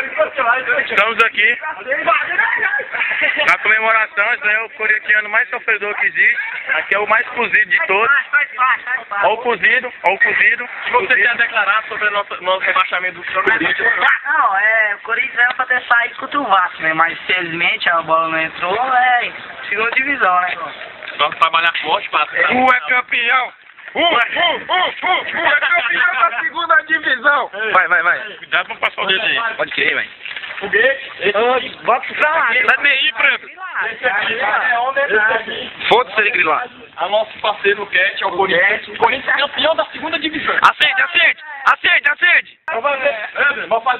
Estamos aqui na comemoração, esse é o corintiano mais sofredor que existe. Aqui é o mais cozido de todos. Olha o cozido, olha o cozido. O que você tem a declarar sobre o nosso, nosso rebaixamento do Corinthians? Não, é, o Corinthians era pra ter saído contra o Vasco, né? Mas felizmente a bola não entrou, é segunda divisão, né? Vamos trabalhar forte para... O é campeão! Uh, uh, uh, uh, uh, é campeão da segunda divisão! Vai, vai, vai. Cuidado pra não passar o dedo aí. Pode querer, velho. Bota pra lá. Branco! É onde esse aqui. Foda-se ele grilar. A nosso parceiro Cat é o Corinthians. O Corinthians é campeão da segunda divisão. Acende, acende! Acende, acende! Vamos fazer,